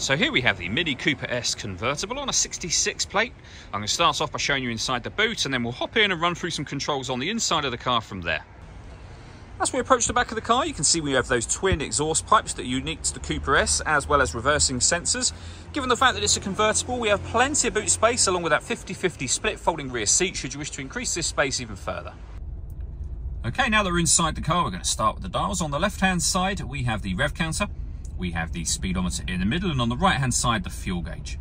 So here we have the Mini Cooper S convertible on a 66 plate. I'm going to start off by showing you inside the boot and then we'll hop in and run through some controls on the inside of the car from there. As we approach the back of the car, you can see we have those twin exhaust pipes that are unique to the Cooper S, as well as reversing sensors. Given the fact that it's a convertible, we have plenty of boot space along with that 50-50 split folding rear seat should you wish to increase this space even further. Okay, now that we're inside the car, we're going to start with the dials. On the left-hand side, we have the rev counter we have the speedometer in the middle and on the right hand side the fuel gauge.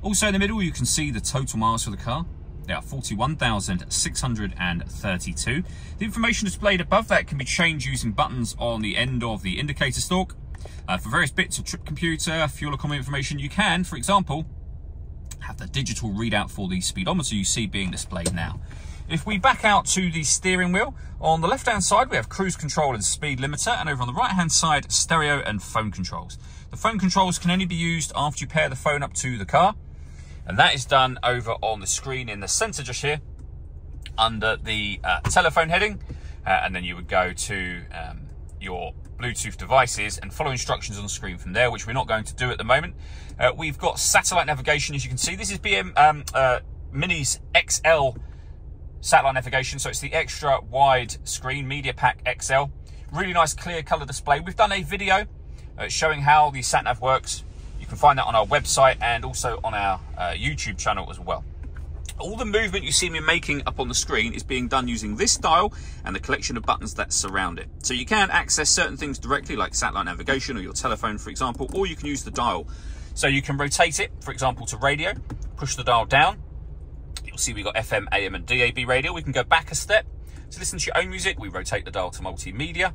Also in the middle you can see the total miles for the car. They are 41,632. The information displayed above that can be changed using buttons on the end of the indicator stalk. Uh, for various bits of trip computer, fuel economy information, you can, for example, have the digital readout for the speedometer you see being displayed now. If we back out to the steering wheel, on the left-hand side, we have cruise control and speed limiter, and over on the right-hand side, stereo and phone controls. The phone controls can only be used after you pair the phone up to the car, and that is done over on the screen in the center just here, under the uh, telephone heading, uh, and then you would go to um, your Bluetooth devices and follow instructions on the screen from there, which we're not going to do at the moment. Uh, we've got satellite navigation, as you can see. This is BM um, uh, Mini's XL satellite navigation. So it's the extra wide screen Media Pack XL. Really nice clear color display. We've done a video uh, showing how the sat nav works. You can find that on our website and also on our uh, YouTube channel as well. All the movement you see me making up on the screen is being done using this dial and the collection of buttons that surround it. So you can access certain things directly like satellite navigation or your telephone, for example, or you can use the dial. So you can rotate it, for example, to radio, push the dial down, See we've got FM, AM and DAB radio. We can go back a step. To listen to your own music, we rotate the dial to multimedia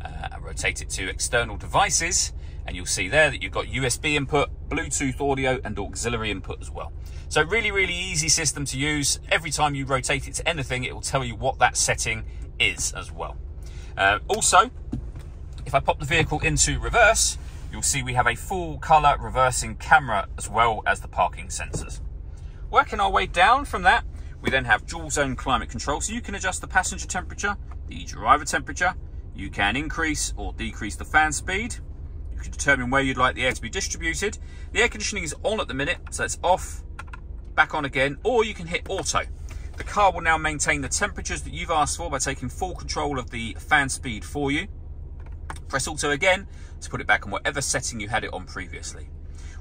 uh, and rotate it to external devices. And you'll see there that you've got USB input, Bluetooth audio and auxiliary input as well. So really, really easy system to use. Every time you rotate it to anything, it will tell you what that setting is as well. Uh, also, if I pop the vehicle into reverse, you'll see we have a full color reversing camera as well as the parking sensors. Working our way down from that, we then have dual zone climate control. So you can adjust the passenger temperature, the driver temperature. You can increase or decrease the fan speed. You can determine where you'd like the air to be distributed. The air conditioning is on at the minute, so it's off, back on again, or you can hit auto. The car will now maintain the temperatures that you've asked for by taking full control of the fan speed for you. Press auto again to put it back on whatever setting you had it on previously.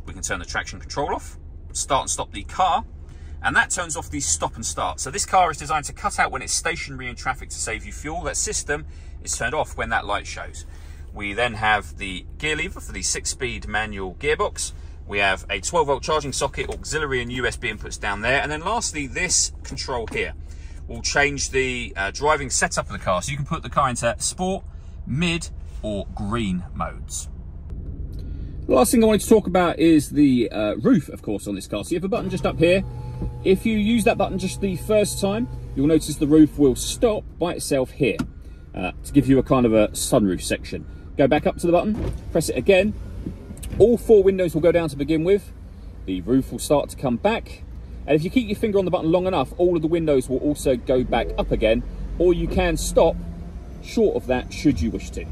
We can turn the traction control off, start and stop the car, and that turns off the stop and start. So this car is designed to cut out when it's stationary in traffic to save you fuel. That system is turned off when that light shows. We then have the gear lever for the six-speed manual gearbox. We have a 12 volt charging socket, auxiliary and USB inputs down there. And then lastly, this control here will change the uh, driving setup of the car. So you can put the car into sport, mid or green modes. Last thing I wanted to talk about is the uh, roof, of course, on this car. So you have a button just up here if you use that button just the first time, you'll notice the roof will stop by itself here uh, to give you a kind of a sunroof section. Go back up to the button, press it again. All four windows will go down to begin with. The roof will start to come back. And if you keep your finger on the button long enough, all of the windows will also go back up again, or you can stop short of that should you wish to.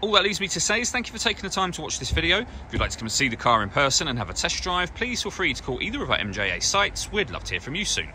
All that leaves me to say is thank you for taking the time to watch this video. If you'd like to come and see the car in person and have a test drive, please feel free to call either of our MJA sites. We'd love to hear from you soon.